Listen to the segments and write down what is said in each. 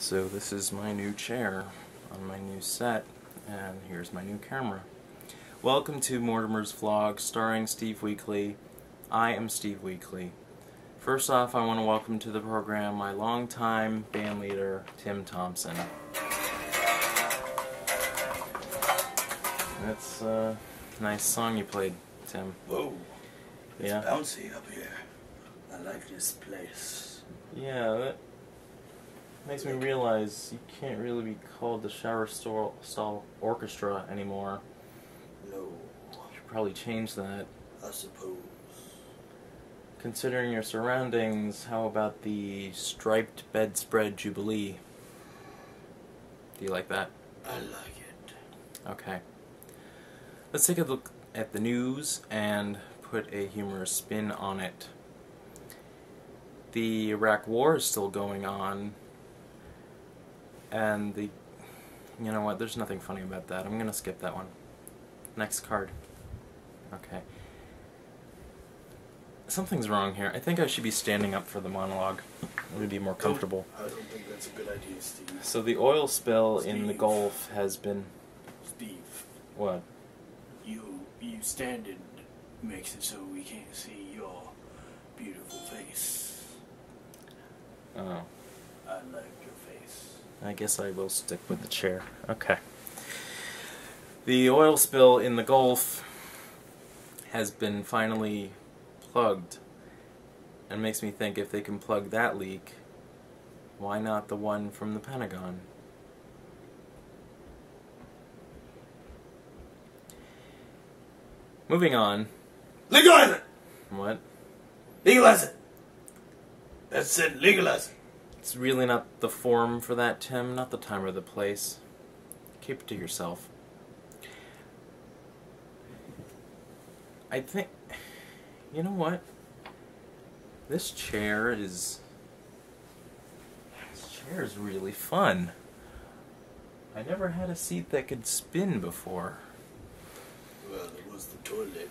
So this is my new chair on my new set, and here's my new camera. Welcome to Mortimer's Vlog, starring Steve Wikli. I am Steve Wikli. First off, I want to welcome to the program my longtime band leader, Tim Thompson. That's uh, a nice song you played, Tim. Whoa. It's Yeah. bouncy up here. I like this place. Yeah, that makes me realize you can't really be called the Shower Stall, Stall Orchestra anymore. No, You should probably change that. I suppose. Considering your surroundings, how about the Striped Bedspread Jubilee? Do you like that? I like it. Okay. Let's take a look at the news and put a humorous spin on it. The Iraq War is still going on, and the. You know what? There's nothing funny about that. I'm gonna skip that one. Next card. Okay. Something's wrong here. I think I should be standing up for the monologue. It would be more comfortable. I don't think that's a good idea, Steve. So the oil spill in the Gulf has been. Steve, What? you you standing makes it so we can't see your beautiful face. Oh. I like. I guess I will stick with the chair. Okay. The oil spill in the Gulf has been finally plugged. And makes me think if they can plug that leak, why not the one from the Pentagon? Moving on. Legalize it! What? Legalize it! That's it, legalize it. It's really not the form for that, Tim, not the time or the place. Keep it to yourself. I think. You know what? This chair is. This chair is really fun. I never had a seat that could spin before. Well, it was the toilet,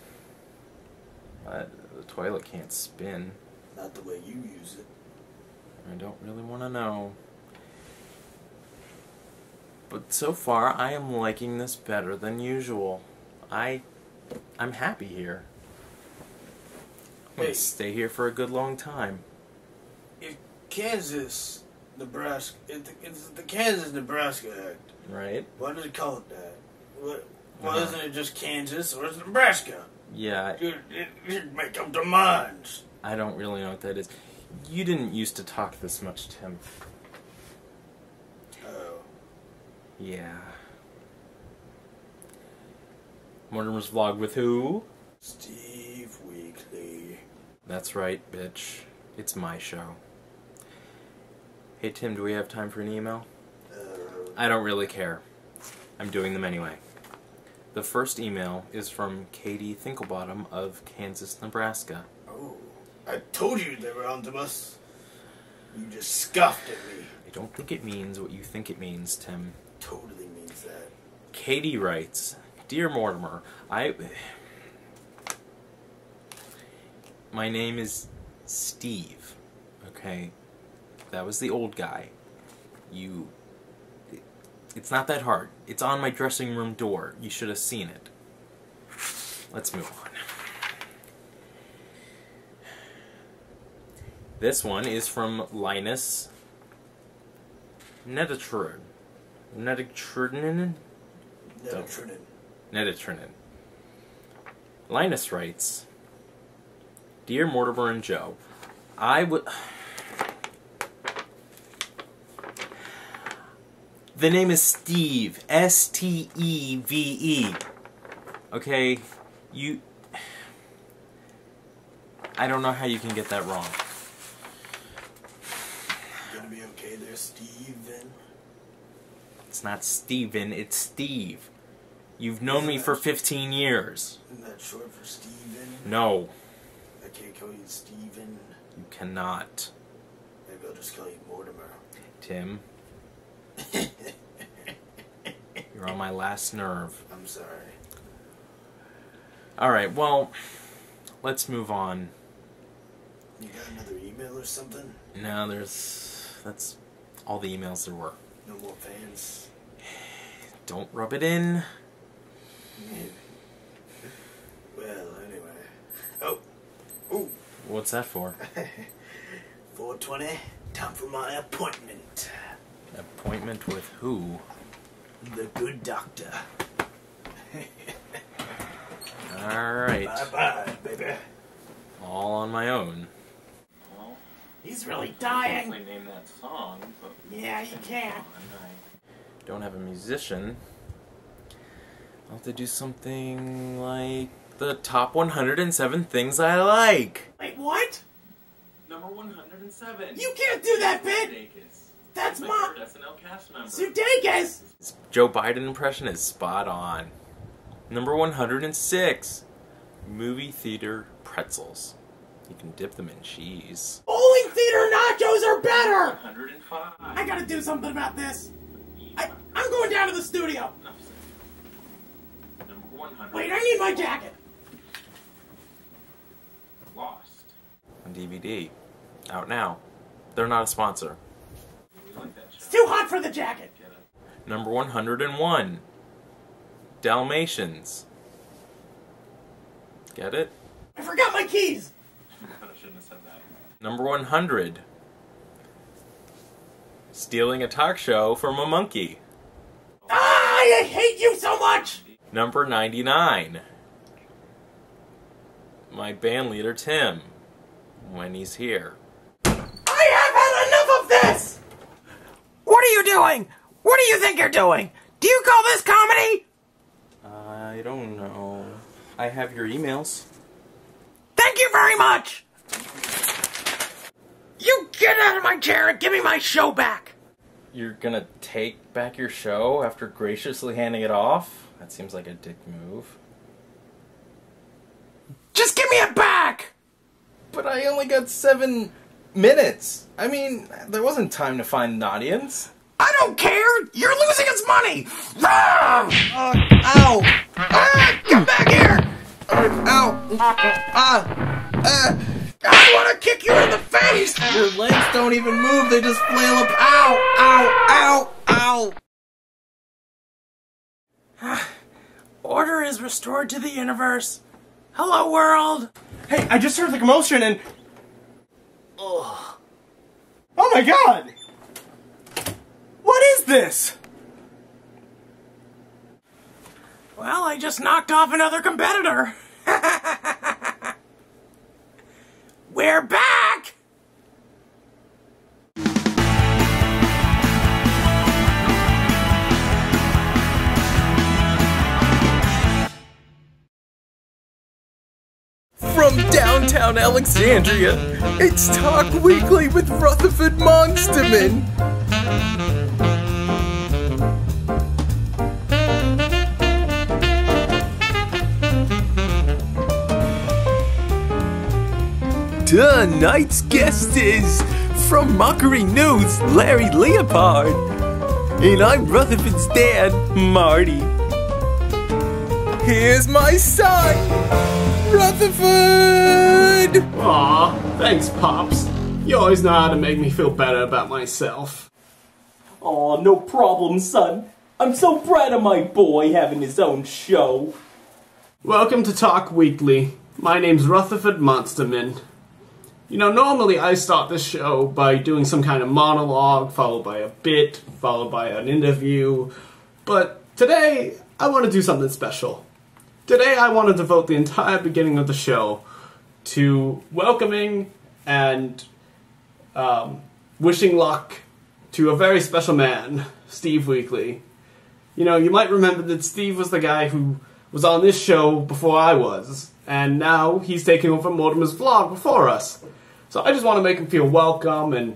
Uh, the toilet can't spin. not the way you use it. I don't really want to know. But so far, I am liking this better than usual. I, I'm happy here. I'm Hey. stay here for a good long time. If Kansas, Nebraska, it, it's the Kansas Nebraska Act. Right? Why do they call it that? What? Why Uh-huh. isn't it just Kansas or is it Nebraska? Yeah, It, it, it make up their minds. I don't really know what that is. You didn't used to talk this much, Tim. Oh. Yeah. Mortimer's vlog with who? Steve Wikli. That's right, bitch. It's my show. Hey Tim, do we have time for an email? Uh, I don't really care. I'm doing them anyway. The first email is from Katie Thinklebottom of Kansas, Nebraska. oh. I told you they were onto us. You just scoffed at me. I don't think it means what you think it means, Tim. Totally means that. Katie writes, Dear Mortimer, I. My name is Steve. Okay? That was the old guy. You. It's not that hard. It's on my dressing room door. You should have seen it. Let's move on. This one is from Linus. Netatron? Never Trinan. Linus writes, Dear Mortimer and Joe, I would. The name is Steve. S T E V E. Okay, you. I don't know how you can get that wrong. You gonna be okay there, Steven? It's not Steven, it's Steve. You've known me for 15 years. Isn't that short for Steven? No, I can't call you Steven. you cannot. Maybe I'll just call you Mortimer. Tim. You're on my last nerve. I'm sorry. Alright, well, let's move on. You got another email or something? No, there's. That's all the emails there were. No more fans. Don't rub it in. Well, anyway. Oh. Ooh. What's that for? 420. Time for my appointment. Appointment with who? The good doctor. Alright. Bye bye, baby. All on my own. He's really dying. I name that song, but Yeah, you can. I don't have a musician. I'll have to do something like the top 107 things I like. Wait, what? Number 107. You can't do that bit. That's my SNL cast member. Sudeikis. Joe Biden impression is spot on. Number 106. Movie theater pretzels. You can dip them in cheese. Bowling theater nachos are better. 105. I gotta do something about this. I, I'm going down to the studio. Number 100. Wait, I need my jacket. Lost. On DVD. Out now. They're not a sponsor. It's too hot for the jacket. Number 101. Dalmatians. Get it? I forgot my keys. Number 100. Stealing a talk show from a monkey. Ah, I hate you so much. Number 99. My band leader Tim. When he's here. I have had enough of this. What are you doing? What do you think you're doing? Do you call this comedy? I don't know. I have your emails. Thank you very much. You get out of my chair and give me my show back. You're gonna take back your show after graciously handing it off? That seems like a dick move. Just give me it back. But I only got seven minutes. I mean, there wasn't time to find an audience. I don't care. You're losing its money. Rawr! Uh, ow! Ah, come back here. Ow! Ah! Ah! I want to kick you in the face. Your legs don't even move, they just flail up. Ow! Ow! Ow! Ow! Order is restored to the universe. Hello, world. Hey, I just heard the commotion and. Oh my god! What is this? Well, I just knocked off another competitor. From downtown Alexandria, it's Talk Weekly with Rutherford Monsterman. Tonight's guest is from Mockery News, Larry Leopard. And I'm Rutherford's dad, Marty. Here's my son, Rutherford! Aw, thanks, Pops. You always know how to make me feel better about myself. Aw, no problem, son. I'm so proud of my boy having his own show. Welcome to Talk Weekly. My name's Rutherford Monsterman. You know, normally I start this show by doing some kind of monologue, followed by a bit, followed by an interview. But today, I want to do something special. Today, I want to devote the entire beginning of the show to welcoming and um, wishing luck to a very special man, Steve Wikli. You know, you might remember that Steve was the guy who was on this show before I was, and now he's taking over Mortimer's vlog before us. So I just want to make him feel welcome and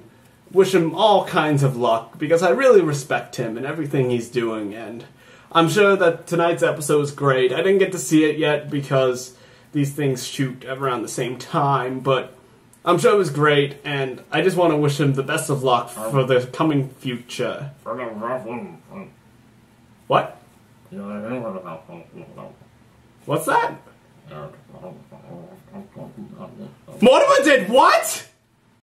wish him all kinds of luck because I really respect him and everything he's doing, and I'm sure that tonight's episode is great. I didn't get to see it yet because these things shoot around the same time, but I'm sure it was great, and I just want to wish him the best of luck for the coming future. What? What's that? Mortimer did what?